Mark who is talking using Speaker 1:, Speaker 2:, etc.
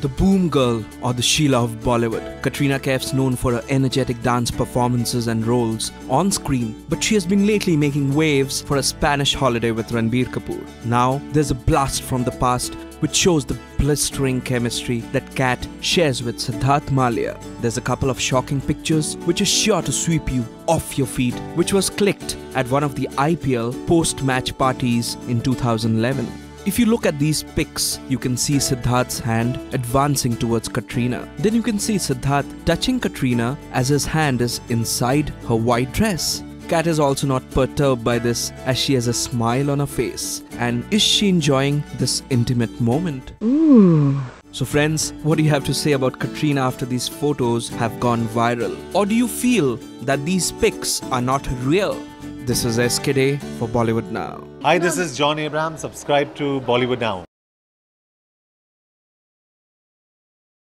Speaker 1: The boom girl or the Sheila of Bollywood. Katrina Kaif's known for her energetic dance performances and roles on screen, but she has been lately making waves for a Spanish holiday with Ranbir Kapoor. Now, there's a blast from the past which shows the blistering chemistry that Kat shares with Siddharth Mallya. There's a couple of shocking pictures which is sure to sweep you off your feet, which was clicked at one of the IPL post-match parties in 2011. If you look at these pics, you can see Siddharth's hand advancing towards Katrina. Then you can see Siddharth touching Katrina as his hand is inside her white dress. Kat is also not perturbed by this as she has a smile on her face. And is she enjoying this intimate moment?
Speaker 2: Ooh.
Speaker 1: So, friends, what do you have to say about Katrina after these photos have gone viral? Or do you feel that these pics are not real? This is SK Day for Bollywood Now.
Speaker 3: Hi, this is John Abraham. Subscribe to Bollywood Now.